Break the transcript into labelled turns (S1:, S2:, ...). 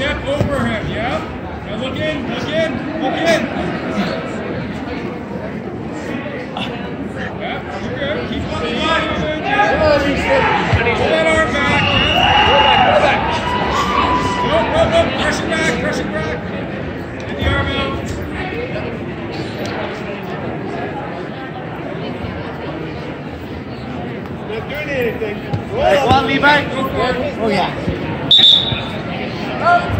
S1: time, yeah? Now look in, look in, look in. Yeah, you're good. Keep on the line. You're good, yeah. Pull that arm back, yeah. Nope, nope, nope. Press it back, press it back. Get the arm out.
S2: Not doing anything.
S3: Hey, come on, Levi. Oh, yeah.
S1: Go